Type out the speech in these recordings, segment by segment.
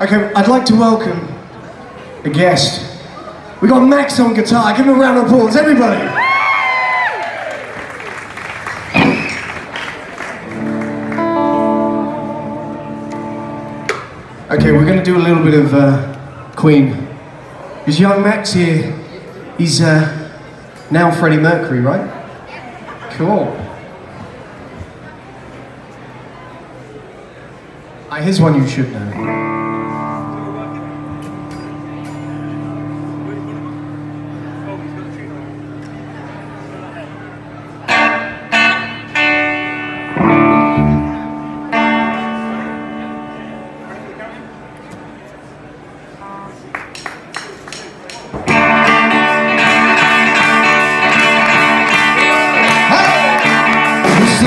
Okay, I'd like to welcome a guest. We got Max on guitar. Give him a round of applause, everybody. Okay, we're going to do a little bit of uh, Queen. Is young Max here? He's uh, now Freddie Mercury, right? Cool. Uh, here's one you should know.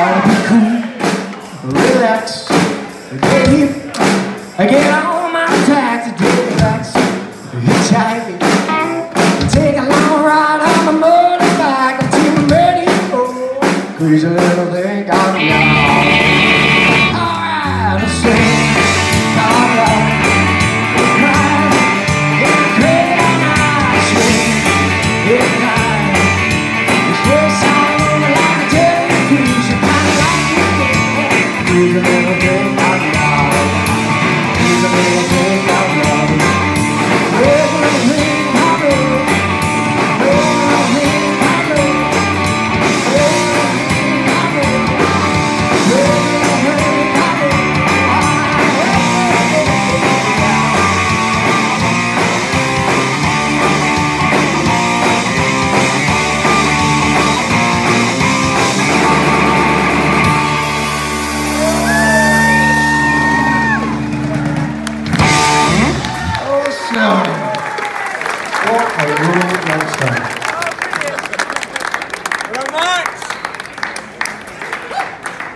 gotta be cool, relax, get hip. a rural youngster. Oh,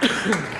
Vermont!